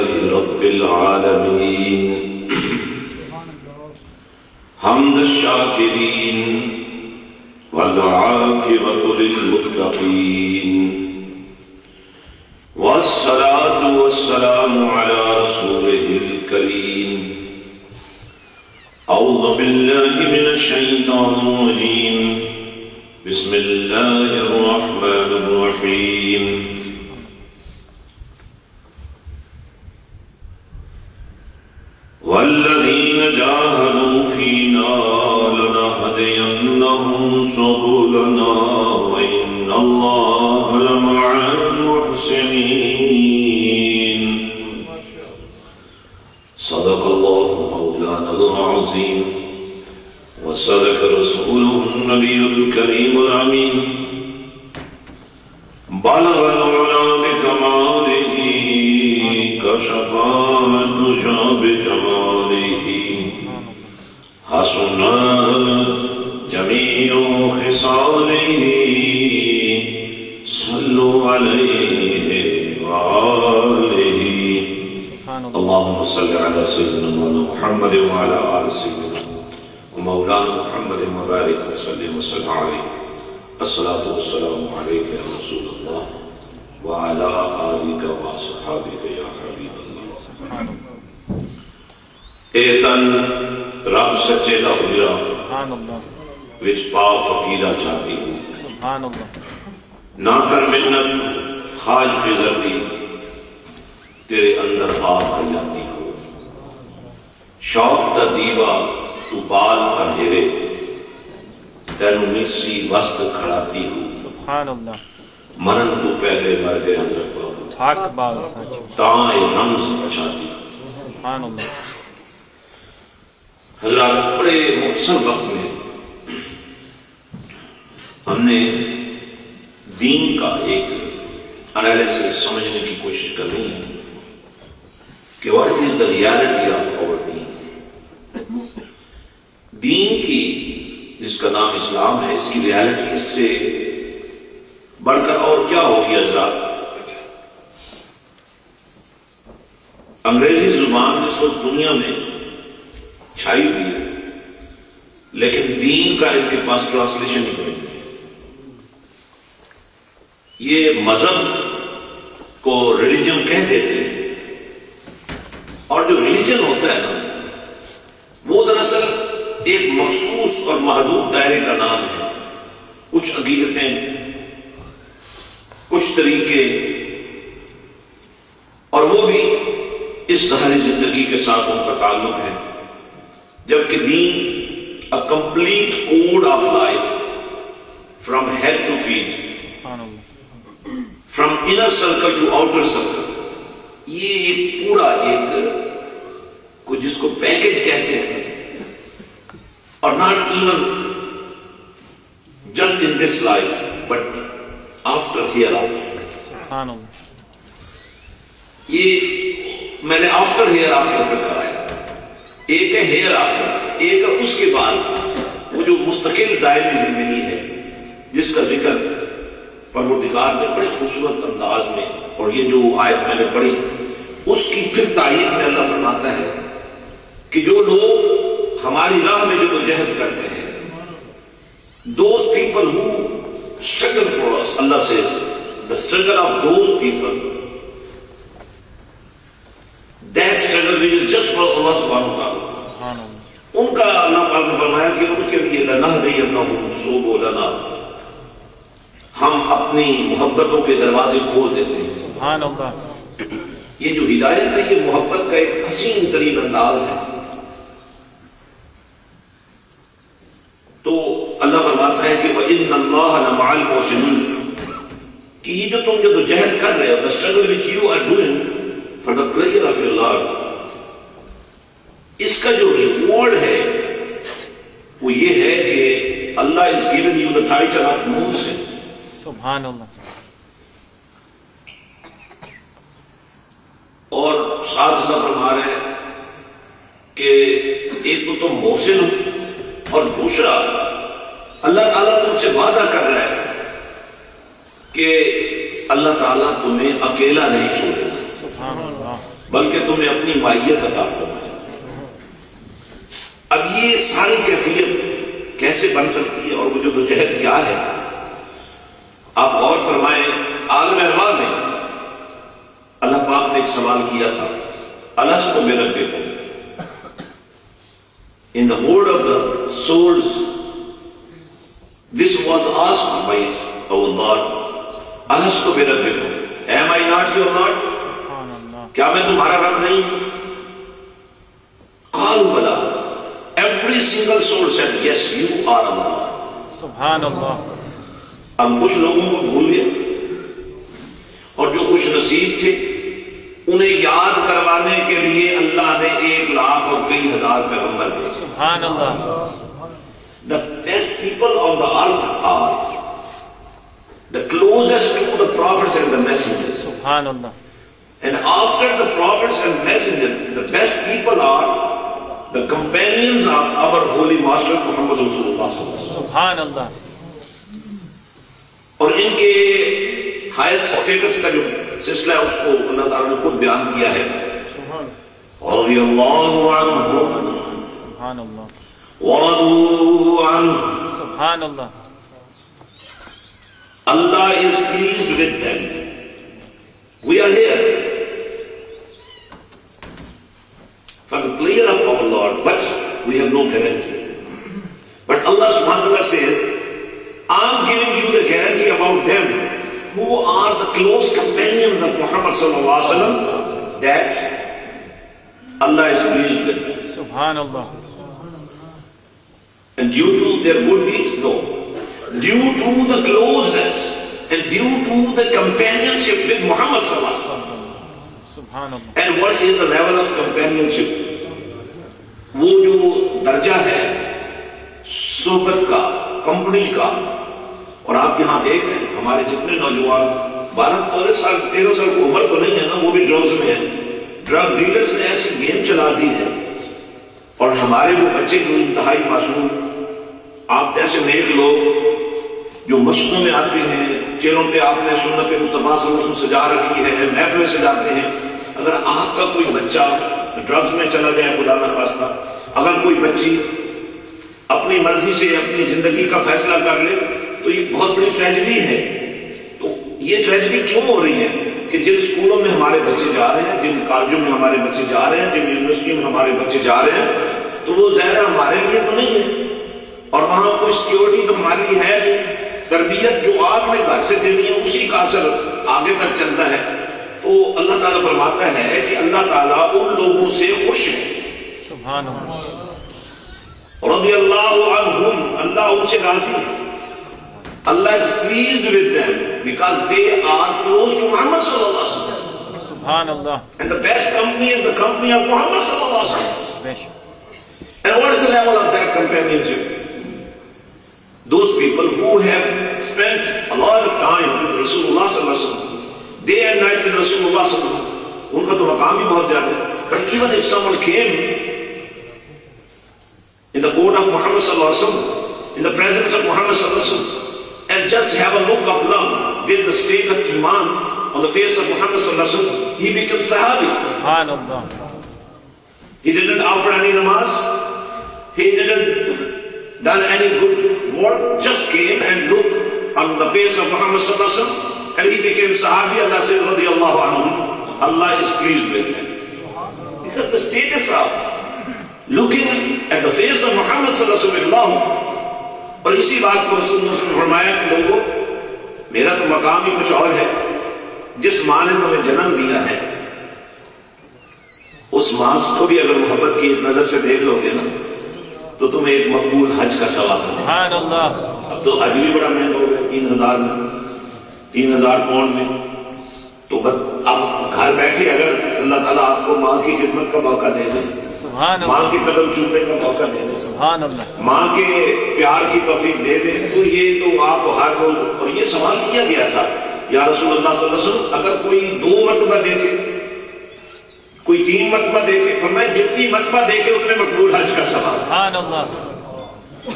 لله رب العالمين حمد الشاكرين والعاقبة للمتقين صدق الله مولانا العظيم وصدق رسوله النبي الكريم العمين بلغ العلا بكماله كشف الدجى بجماله حسنت اللهم صل على سيدنا مولانا محمد وعلى آل سيدنا ومولانا محمد وبارك وسلم وسلم عليه الصلاة والسلام يا رسول الله وعلى آلك وصحابك يا حبيب الله اے تن رب سچے دا حجرہ اللہ وچ پا فقیدہ چاہتی ہوں. سبحان اللہ نہ کر محنت خاج پہ زردی تیرے اندر کر جاتی شوق دا دیوا تو بال اندھیرے تینو مسی وسط کھڑاتی ہو سبحان اللہ۔ مرن تو پہلے مر پر حق بات سچ۔ تائیں رمز بچاتی ہو سبحان اللہ۔ حضرات بڑے مختصر وقت میں ہم نے دین کا ایک انالیسس سمجھنے کی کوشش کرنی ہے کہ what is the reality of our دین کی جس کا نام اسلام ہے، اس کی ریالٹی اس سے بڑھ کر اور کیا ہوگی حضرات؟ انگریزی زبان اس وقت دنیا میں چھائی ہوئی ہے، لیکن دین کا ان کے پاس ٹرانسلیشن ہی کوئی نہیں یہ مذہب کو ریلیجن کہہ دیتے ہیں۔ اور جو ریلیجن ہوتا ہے نا وہ دراصل ایک مخصوص اور محدود دائرے کا نام ہے۔ کچھ عقیدتیں، کچھ طریقے، اور وہ بھی اس ظاہری زندگی کے ساتھ ان کا تعلق ہے۔ جبکہ دین a complete code of life from head to feet سبحان اللہ from inner circle to outer circle یہ ایک پورا ایک کو جس کو پیکج کہتے ہیں اور not even just in this life but after hereafter سبحان اللہ۔ یہ میں نے آفٹر ہیئر آفٹر پہ ہے۔ ایک ہے ہیئر آفٹر ایک ہے اس کے بعد۔ وہ جو مستقل دائمی زندگی ہے جس کا ذکر پروردگار نے بڑے خوبصورت انداز میں اور یہ جو آیت میں نے پڑھی اس کی پھر تعریف میں اللہ فرماتا ہے کہ جو لوگ ہماری راہ میں جو جہد کرتے ہیں۔ Those people who struggle for اس اللہ سے the struggle of those people that struggle is just for اللہ سبحانہ اللہ۔ ان کا اللہ پاک نے فرمایا کہ ان کے لیے لنا سو لنا۔ ہم اپنی محبتوں کے دروازے کھول دیتے ہیں۔ سبحان اللہ۔ یہ جو ہدایت ہے یہ محبت کا ایک حسین ترین انداز ہے۔ تو اللہ فرماتا ہے کہ وَإِنَّ اللَّهَ لَمَعَ الْمُحْسِنِينَ کہ یہ جو تم جو جہد کر رہے ہو the struggle which you are doing for the pleasure of your Lord اس کا جو ریوارڈ ہے وہ یہ ہے کہ اللہ is giving you the title of Muhsin. سبحان اللہ اور ساتھ اللہ فرما رہے ہیں کہ ایک تو تم محسن ہو اور دوسرا، اللہ تعالیٰ تم سے وعدہ کر رہا ہے کہ اللہ تعالیٰ تمہیں اکیلا نہیں چھوڑے گا۔ بلکہ تمہیں اپنی مائیت عطا فرمایا اب یہ ساری کیفیت کیسے بن سکتی ہے اور وہ جو جہد کیا ہے، آپ غور فرمائیں، عالم اروا میں اللہ پاک نے ایک سوال کیا تھا الس کو میرا بے source this was ask am I not کیا میں تمہارا رب نہیں ہوں قالوا بلا every single soul said yes you are Allah سبحان اللہ اب کچھ لوگوں کو بھول گئے اور جو خوش نصیب تھے انہیں یاد کروانے کے لیے اللہ نے ایک لاکھ اور کئی ہزار پیغمبر بھیجے سبحان اللہ The best people on the earth are the closest to the prophets and the messengers. سبحان اللہ And after the prophets and messengers, the best people are the companions of our holy master Muhammad Rasulullah. sallallahu alaihi wasallam. سبحان اللہ اور ان کے status کا جو سلسلہ ہے اس کو اللہ تعالیٰ نے خود بیان کیا ہے رضی اللہ عنہ سبحان اللہ ورضوا عنہ سبحان اللہ Allah is pleased with them. We are here for the pleasure of our Lord, but we have no guarantee. But Allah subhanahu wa ta'ala says, I'm giving you the guarantee about them who are the close companions of Muhammad sallallahu alaihi wasallam that Allah is pleased with them. سبحان اللہ And due to their good deeds? No. Due to the closeness and due to the companionship with Muhammad sallallahu alaihi wasallam. سبحان اللہ And what is the level of companionship? وہ جو درجہ ہے صحبت کا company کا اور آپ یہاں دیکھ رہے ہیں ہمارے جتنے نوجوان بارہ تیرہ سال تیرہ سال کی عمر تو نہیں ہے نا، وہ بھی ڈرگز میں ہیں۔ ڈرگ ڈیلرز نے ایسی گیم چلا دی ہے۔ اور ہمارے وہ بچے جو انتہائی معصوم، آپ جیسے نیک لوگ جو مسجدوں میں آتے ہیں، چہروں پہ آپ نے سنت مصطفیٰ صلی اللہ علیہ وسلم سجا رکھی ہے، محفلیں سجاتے ہیں۔ اگر آپ کا کوئی بچہ ڈرگز میں چلا جائے، خدا نہ خواستہ، اگر کوئی بچی اپنی مرضی سے اپنی زندگی کا فیصلہ کر لے تو یہ بہت بڑی ٹریجڈی ہے۔ تو یہ ٹریجڈی کیوں ہو رہی ہے کہ جن اسکولوں میں ہمارے بچے جا رہے ہیں جن کالجوں میں ہمارے بچے جا رہے ہیں جن یونیورسٹی میں ہمارے بچے جا رہے ہیں تو وہ ظاہر ہمارے لیے تو نہیں ہے۔ اور وہاں کوئی سیکورٹی تو ہماری ہے نہیں۔ تربیت جو آپ نے گھر سے دینی ہے اسی کا اثر آگے تک چلتا ہے۔ تو اللہ تعالیٰ فرماتا ہے کہ اللہ تعالیٰ ان لوگوں سے خوش ہے۔ سبحان اللہ۔ رضی اللہ عنہم اللہ ان سے راضی ہے۔ اللہ is pleased with them because they are close to Muhammad sallallahu alaihi wasallam سبحان اللہ and the best company is the company of Muhammad sallallahu alaihi wasallam بے شک and what is the level of that companionship those people who have spent a lot of time with Rasulullah sallallahu alaihi wasallam day and night with Rasulullah sallallahu alaihi wasallam ان کا تو مقام بھی بہت زیادہ ہے but even if someone came in the court of Muhammad sallallahu alaihi wasallam in the presence of Muhammad sallallahu alaihi wasallam and just have a look of love with the state of Iman on the face of Muhammad Sallallahu he becomes Sahabi. He didn't offer any namaz, he didn't done any good work, just came and looked on the face of Muhammad Sallallahu and he became Sahabi. Allah says, radiallahu anhu, Allah is pleased with him. Because the status of looking at the face of Muhammad Sallallahu اور اسی بات کو رسول نے فرمایا کہ لوگوں میرا تو مقام ہی کچھ اور ہے۔ جس ماں نے تمہیں جنم دیا ہے اس ماں کو بھی اگر محبت کی ایک نظر سے دیکھ لو گے نا تو تمہیں ایک مقبول حج کا گا۔ سبحان اللہ۔ اب تو حج بھی بڑا مہنگا ہو گیا تین ہزار میں تین ہزار پاؤنڈ میں۔ تو اب گھر بیٹھے اگر اللہ تعالیٰ آپ کو ماں کی خدمت کا موقع دے دے۔ سبحان ماں کے قدم چومنے کا موقع دے دے۔ سبحان اللہ۔ ماں کے پیار کی توفیق دے دے۔ تو یہ تو آپ ہر روز اور یہ سوال کیا گیا تھا۔ یا رسول اللہ صلی اللہ علیہ وسلم اگر کوئی دو مرتبہ دیکھے کوئی تین مرتبہ دیکھے فرمائے جتنی مرتبہ دیکھے اتنے مقبول حج کا سوال۔ سبحان اللہ۔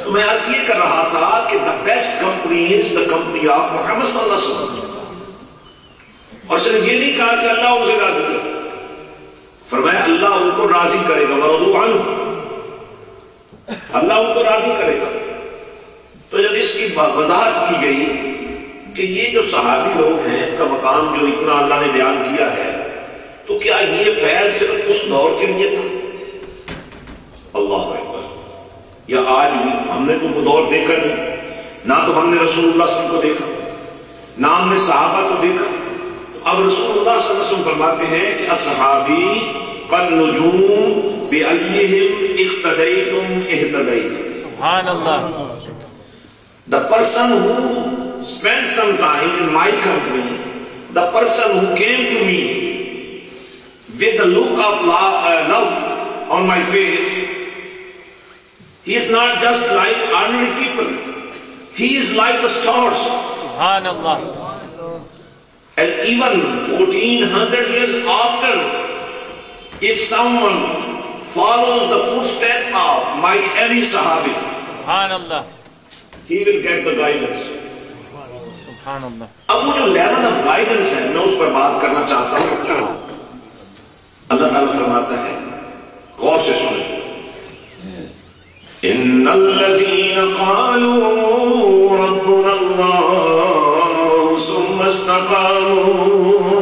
تو میں عرض یہ کر رہا تھا کہ the best company is the company of Muhammad صلی اللہ علیہ وسلم۔ اور صرف یہ نہیں کہا کہ اللہ ان سے راضی ہے فرمایا، اللہ ان کو راضی کرے گا، ورضو عنہ۔ اللہ ان کو راضی کرے گا۔ تو جب اس کی وضاحت کی گئی کہ یہ جو صحابی لوگ ہیں، ان کا مقام جو اتنا اللہ نے بیان کیا ہے، تو کیا یہ فیض صرف اس دور کے لیے تھا؟ اللہ اکبر۔ یا آج بھی ہم نے تو وہ دور دیکھا نہیں، نہ تو ہم نے رسول اللہ صلی اللہ علیہ وسلم کو دیکھا، نہ ہم نے صحابہ کو دیکھا۔ تو اب رسول اللہ صلی اللہ علیہ وسلم فرماتے ہیں کہ اصحابی نجوم بأيهم اقتديتم اهتديتم سبحان اللہ The person who spent some time in my company, the person who came to me with the look of love, uh, love on my face, he is not just like ordinary people. He is like the stars. سبحان اللہ And even 1400 years after, if someone follows the footstep of my any Sahabi, Allah he will get the guidance. اللہ اب وہ جو level of guidance ہے میں اس پر بات کرنا چاہتا ہوں. اللہ تعالیٰ فرماتا ہے غور سے سنیں۔ ان الذين قالوا ربنا الله ثم استقاموا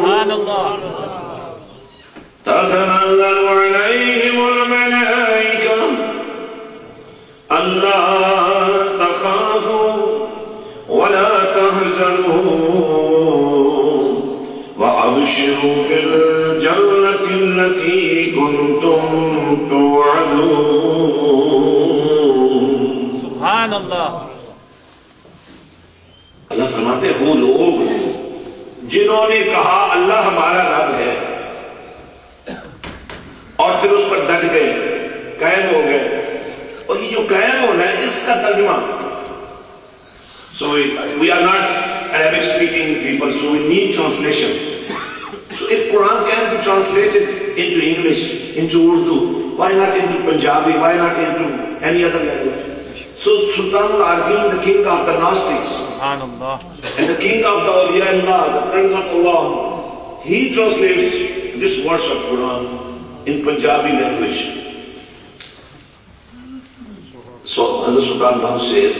Allah سبحان اللہ and the king of the awliya Allah, the friends of Allah, he translates this verse of Quran in Punjabi language. So Hazrat Sultan Bahu says,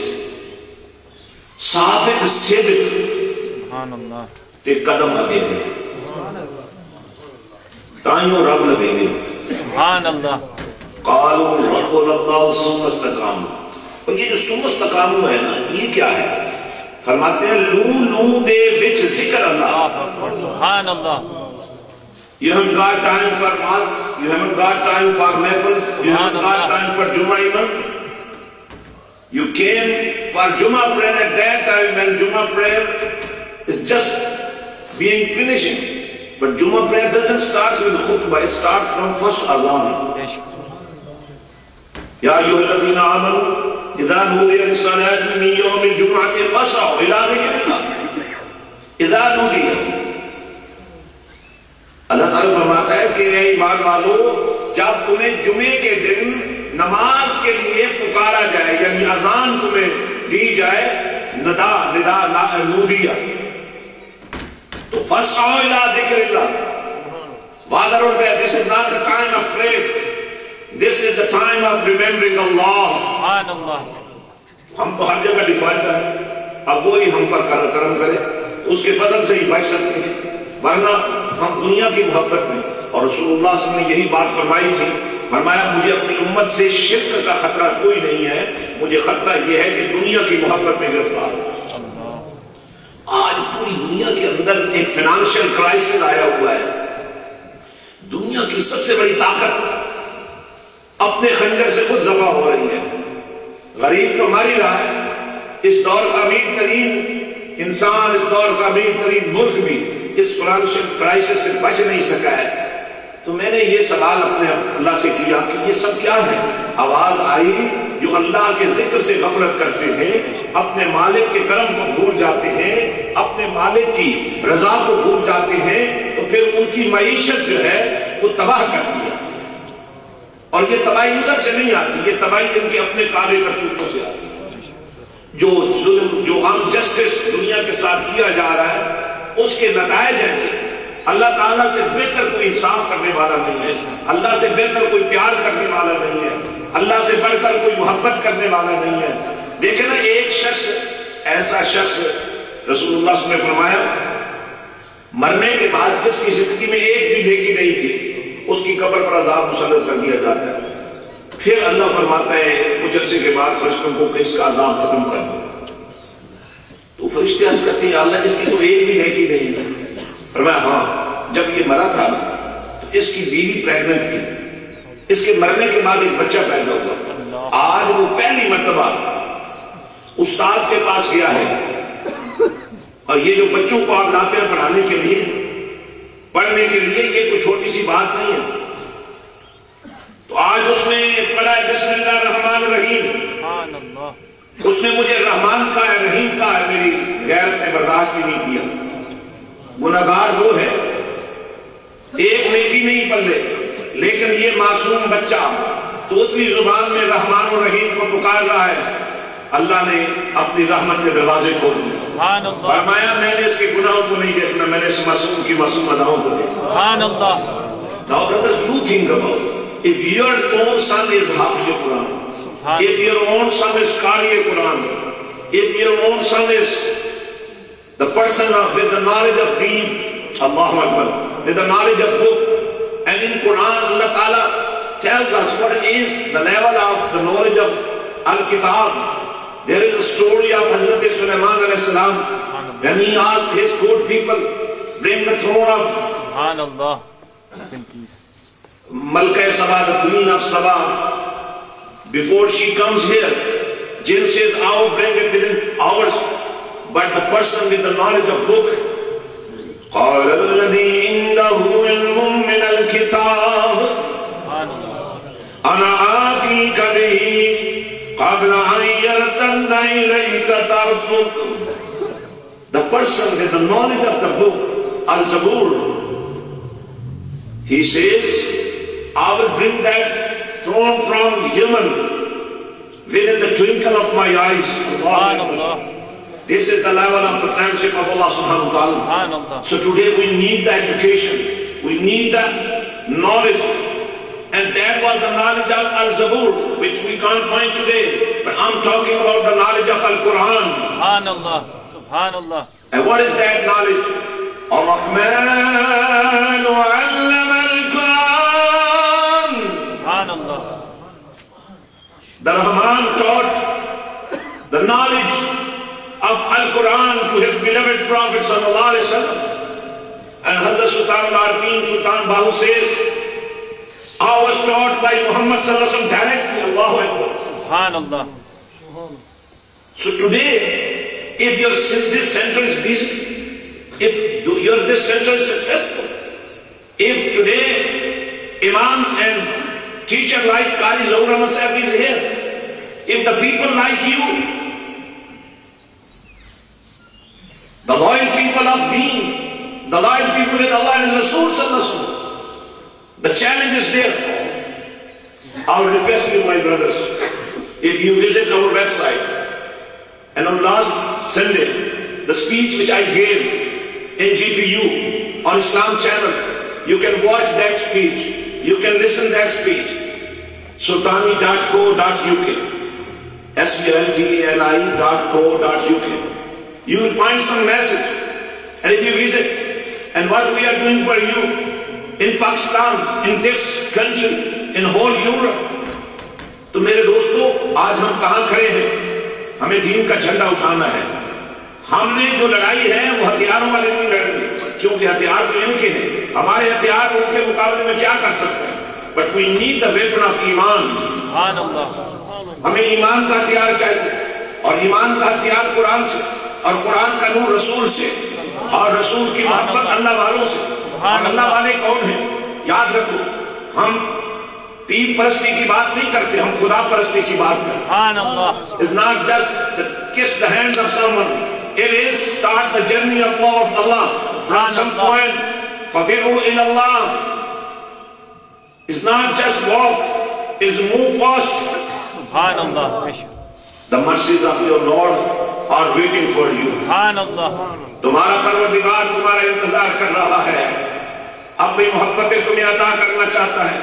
Sabit Sidq سبحان اللہ te qadam lagenge. Taiyo rab lagenge. سبحان اللہ قالوا ربنا الله ثم استقاموا اور یہ جو ثم استقاموا ہے نا یہ کیا ہے فرماتے ہیں لو لو دے وچ ذکر اللہ سبحان اللہ You haven't got time for mosques. You haven't got time for mehfils. You haven't got time for Jummah even. You came for Jummah prayer at that time when Jummah prayer is just being finishing. But Jummah prayer doesn't start with khutbah. It starts from first adhan. بے شک يا أيها نودي للصلاة من يوم الجمعة فاسعوا إلى ذكر الله إذا نودي اللہ تعالیٰ فرماتا ہے کہ اے ایمان والو، جب تمہیں جمعے کے دن نماز کے لیے پکارا جائے یعنی اذان تمہیں دی جائے، ندا ندا، نا- نودیا. تو فاسعوا إلى ذکر اللہ Father or this is not the time of faith. This is the time of remembering Allah. ہم تو ہر جگہ ڈیفالٹ ہیں اب وہی ہم پر کر- کرم کرے اس کے فضل سے ہی بچ سکتے ہیں۔ ورنہ ہم دنیا کی محبت میں اور رسول اللہ صلی اللہ علیہ وسلم نے یہی بات فرمائی تھی فرمایا مجھے اپنی امت سے شرک کا خطرہ کوئی نہیں ہے مجھے خطرہ یہ ہے کہ دنیا کی محبت میں گرفتار ہو آج پوری دنیا کے اندر ایک فائنانشیل کرائسس آیا ہوا ہے۔ دنیا کی سب سے بڑی طاقت اپنے خنجر سے خود ذبح ہو رہی ہے۔ غریب تو مر ہی رہا ہے۔ اس دور کا امیر ترین انسان، اس دور کا امیر ترین ملک بھی اس کرائسس سے بچ نہیں سکا ہے۔ تو میں نے یہ سوال اپنے اللہ سے کیا کہ یہ سب کیا ہے؟ آواز آئی جو اللہ کے ذکر سے غفلت کرتے ہیں، اپنے مالک کے کرم کو بھول جاتے ہیں، اپنے مالک کی رضا کو بھول جاتے ہیں، تو پھر ان کی معیشت جو ہے وہ تباہ کر دی۔ جاتی ہے اور یہ تباہی ادھر سے نہیں آتی، یہ تباہی ان کے اپنے کالے کرتوتوں سے آتی ہے۔ جو ظلم، جو انجسٹس دنیا کے ساتھ کیا جا رہا ہے، اس کے نتائج ہیں اللہ تعالیٰ سے بہتر کوئی انصاف کرنے والا نہیں ہے۔ اللہ سے بہتر کوئی پیار کرنے والا نہیں ہے۔ اللہ سے بڑھ کر کوئی محبت کرنے والا نہیں ہے۔ دیکھیں نا، ایک شخص، ایسا شخص رسول اللہ صلی اللہ علیہ وسلم نے فرمایا، مرنے کے بعد جس کی زندگی میں ایک بھی نیکی نہیں تھی اس کی قبر پر عذاب مسلط کر دیا جاتا ہے۔ پھر اللہ فرماتا ہے کچھ عرصے کے بعد فرشتوں کو کہ اس کا عذاب ختم کر دو۔ تو فرشتے عرض کرتے ہیں اللہ، اس کی تو ایک بھی نیکی نہیں ہے۔ فرمایا ہاں جب یہ مرا تھا، تو اس کی بیوی پریگننٹ تھی۔ اس کے مرنے کے بعد ایک بچہ پیدا ہوا۔ آج وہ پہلی مرتبہ استاد کے پاس گیا ہے۔ اور یہ جو بچوں کو آپ لاتے ہیں پڑھانے کے لیے پڑھنے کے لیے یہ کوئی چھوٹی سی بات نہیں ہے۔ تو آج اس نے پڑھا بسم اللہ الرحمن الرحیم۔ اس نے مجھے رحمان کا ہے رحیم کا ہے میری غیرت نے برداشت بھی نہیں کیا۔ گناہگار وہ ہے۔ ایک نیکی نہیں پلے لیکن یہ معصوم بچہ توتلی زبان میں رحمان الرحیم کو پکار رہا ہے۔ اللہ نے اپنی رحمت کے دروازے کھول دیے فرمایا میں نے اس کے گناہوں کو نہیں دیکھنا میں نے اس معصوم کی معصوم اداؤں کو دیکھنا سبحان اللہ Now brothers, you think about if your own son is Hafiz Quran, سبحان if your own son is Qari Quran, if your own son is the person of, with the knowledge of deen, Allahu Akbar, with the knowledge of book, and in Quran Allah Ta'ala tells us what is, the level of the knowledge of Al-Kitab. There is a story of Hazrat Sulaiman alayhi salam when he asked his court people, bring the throne of سبحان اللہ Bilqis Malka Saba, the queen of Saba, before she comes here, Jinn says, I'll bring it within hours. But the person with the knowledge of book, قال الذي عنده علم من الكتاب سبحان اللہ أنا آتيك به قبل أن يرتد إليك طرفك The person with the knowledge of the book, Al-Zabur, he says, I will bring that throne from Yemen within the twinkle of my eyes. سبحان اللہ This is the level of the friendship of Allah subhanahu wa ta'ala. سبحان اللہ So today we need the education, we need the knowledge. and that was the knowledge of Al-Zabur, which we can't find today. But I'm talking about the knowledge of Al-Quran. Subhanallah. Subhanallah. And what is that knowledge? Ar-Rahman Allama Al-Quran. Subhanallah. The Rahman taught the knowledge of Al-Quran to his beloved Prophet Sallallahu Alaihi Wasallam. And Hazrat Sultan Marpeen Sultan Bahu says, I was taught by Muhammad Sallallahu directly, Allahu Akbar. Subhanallah. So today, if your, this center is busy, if your, this center is successful, if today Imam and teacher like Qari Zawur Ahmad Sahib is here, if the people like you, the loyal people of deen, the loyal people with Allah and Rasul Sallallahu the challenge is there. I would request you, my brothers, if you visit our website, and on last Sunday, the speech which I gave in GPU on Islam channel, you can watch that speech, you can listen that speech. sultani.co.uk S-U-L-T-A-N-I.co.uk You will find some message. And if you visit, and what we are doing for you in Pakistan, in this country, in whole Europe, تو میرے دوستو آج ہم کہاں کھڑے ہیں؟ ہمیں دین کا جھنڈا اٹھانا ہے۔ ہم نے جو لڑائی ہے وہ ہتھیاروں والے نہیں لڑنی کیونکہ ہتھیار تو ان کے ہیں۔ ہمارے ہتھیار ان کے مقابلے میں کیا کر سکتے ہیں؟ But we need the weapon of ایمان ہمیں ایمان کا ہتھیار چاہیے اور ایمان کا ہتھیار قرآن سے اور قرآن کا نور رسول سے اور رسول کی محبت اللہ والوں سے۔ اور اللہ والے کون ہیں۔ یاد رکھو ہم پیر پرستی کی بات نہیں کرتے ہم خدا پرستی کی بات کرتے سبحان اللہ not just kiss the hands of someone. It is start the journey of law of Allah. From some point, فَفِرُوا إِلَى اللَّهِ It's not just walk, it's move fast. سبحان اللہ The mercies of your Lord are waiting for you. سبحان اللہ تمہارا پروردگار تمہارا انتظار کر رہا ہے۔ اپنی محبتیں تمہیں عطا کرنا چاہتا ہے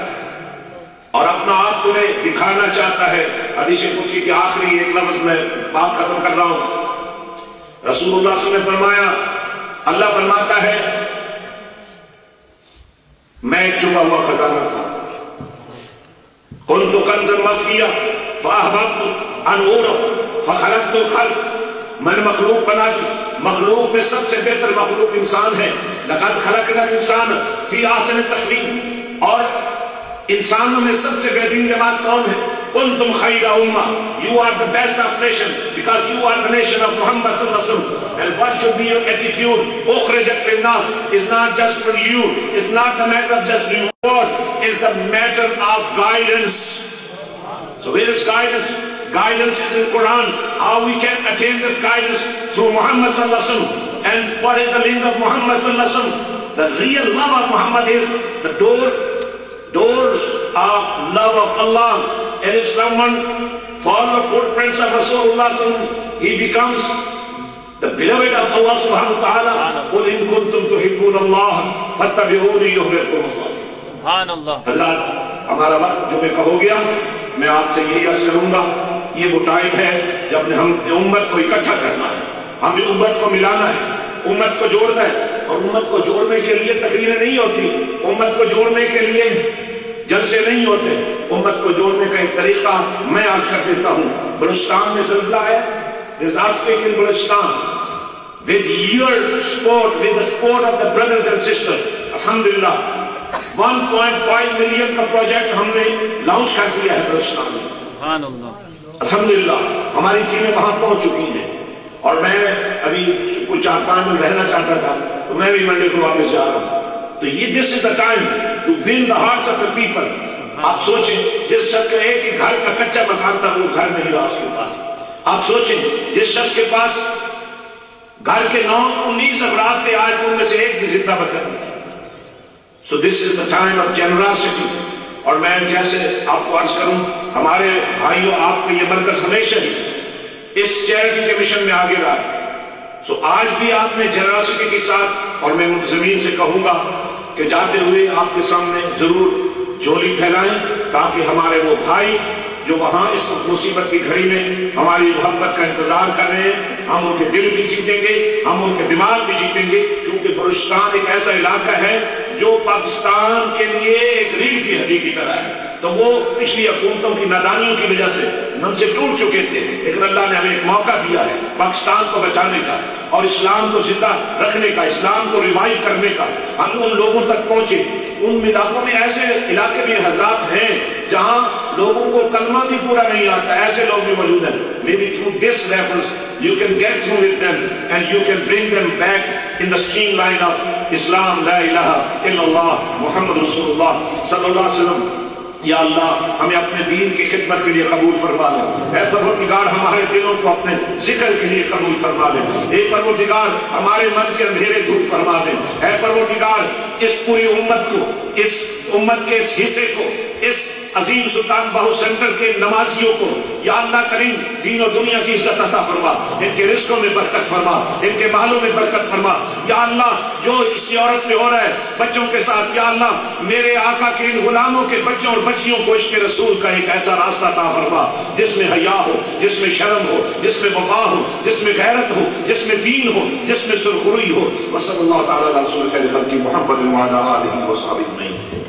اور اپنا آپ تمہیں دکھانا چاہتا ہے۔ حدیث کفی کے آخری ایک لفظ میں بات ختم کر رہا ہوں۔ رسول اللہ صلی اللہ علیہ وسلم نے فرمایا، اللہ فرماتا ہے، میں ایک چھپا ہوا خزانہ تھا۔ كنت كنزا مخفيا فأهبطت أن أعرف فخلقت الخلق۔ میں نے مخلوق بنا دی۔ مخلوق میں سب سے بہتر مخلوق انسان ہے۔ لقد خلقنا الانسان فی آسن تقویم اور انسانوں میں سب سے بہترین جماعت کون ہے کنتم خیر امہ you are the best of nation because you are the nation of Muhammad صلی اللہ علیہ وسلم and what should be your attitude اخرجت للناس is not just for you is not the matter of just reward is the matter of guidance so where is guidance guidance is in Quran how we can attain this guidance through Muhammad sallallahu alaihi wasallam and what is the link of Muhammad sallallahu alaihi wasallam the real love of Muhammad is the door doors of love of Allah and if someone follow the footprints of Rasulullah he becomes the beloved of Allah subhanahu wa ta'ala قل إن كنتم تحبون الله فاتبعوني يحببكم الله سبحان اللہ حضرات ہمارا وقت جو میں کہو گیا میں آپ سے یہی عرض کروں گا یہ وہ ٹائم ہے جب ہم امت کو اکٹھا کرنا ہے ہمیں امت کو ملانا ہے امت کو جوڑنا ہے اور امت کو جوڑنے کے لیے تقریریں نہیں ہوتی۔ امت کو جوڑنے کے لیے جلسے نہیں ہوتے۔ امت کو جوڑنے کا ایک طریقہ میں عرض کر دیتا ہوں۔ بلوچستان میں سلسلہ ہے. With your support, with the support of the brothers and sisters, Alhamdulillah, 1.5 million کا پروجیکٹ ہم نے لانچ کر دیا ہے بلوچستان میں۔ الحمدللہ ہماری ٹیمیں وہاں پہنچ چکی ہیں۔ اور میں ابھی کچھ چار پانچ دن رہنا چاہتا تھا، تو میں بھی منڈے کو واپس جا رہا ہوں۔ تو یہ this is the time to win the hearts of the people آپ سوچیں، جس شخص کا ایک ہی گھر کا کچا مکان تھا، وہ گھر نہیں رہا اس کے پاس۔ آپ سوچیں، جس شخص کے پاس گھر کے نو انیس افراد تھے، آج ان میں سے ایک بھی زندہ بچا۔ So this is the time of generosity اور میں جیسے آپ کو عرض کروں، ہمارے بھائیوں، آپ کو یہ مرکز ہمیشہ ہی اس چیریٹی کے مشن میں آگے رہا ہے۔ سو آج بھی آپ نے جنراسٹی کے ساتھ اور میں زمین سے کہوں گا کہ جاتے ہوئے آپ کے سامنے ضرور جھولی پھیلائیں تاکہ ہمارے وہ بھائی جو وہاں اس مصیبت کی گھڑی میں ہماری محبت کا انتظار کر رہے ہیں، ہم ان کے دل بھی جیتیں گے، ہم ان کے دماغ بھی جیتیں گے، کیونکہ بلوچستان ایک ایسا علاقہ ہے جو پاکستان کے لیے ایک ریل کی ہڈی کی طرح ہے۔ تو وہ پچھلی حکومتوں کی نادانیوں کی وجہ سے ہم سے ٹوٹ چکے تھے، لیکن اللہ نے ہمیں ایک موقع دیا ہے، پاکستان کو بچانے کا اور اسلام کو زندہ رکھنے کا، اسلام کو ریوائو کرنے کا۔ ہم ان لوگوں تک پہنچے۔ ان علاقوں میں ایسے علاقے میں حضرات ہیں جہاں لوگوں کو کلمہ بھی پورا نہیں آتا، ایسے لوگ بھی موجود ہیں۔ Maybe through this reference you can get through with them and you can bring them back in the streamline of Islam. لا الہ الا اللہ محمد رسول اللہ صلی اللہ علیہ وسلم یا اللہ، ہمیں اپنے دین کی خدمت کے لیے قبول فرما لے اے پروردگار، ہمارے دلوں کو اپنے ذکر کے لیے قبول فرما لے اے پروردگار، ہمارے من کے اندھیرے دور فرما دے۔ اے پروردگار، اس پوری امت کو، اس امت کے اس حصے کو اس عظیم سلطان بہو سینٹر کے نمازیوں کو یا اللہ کریم دین و دنیا کی عزت عطا فرما، ان کے رزقوں میں برکت فرما، ان کے مالوں میں برکت فرما۔ یا اللہ، جو اس عورت میں ہو رہا ہے، بچوں کے ساتھ، یا اللہ، میرے آقا کے ان غلاموں کے بچوں اور بچیوں کو عشق رسول کا ایک ایسا راستہ عطا فرما، جس میں حیا ہو، جس میں شرم ہو، جس میں وفا ہو، جس میں غیرت ہو، جس میں دین ہو، جس میں سرخروئی ہو۔ وصلی اللہ تعالی علیہ رسول خیر خلقی محمد وعلا آلہ وصحبہ اجمعین۔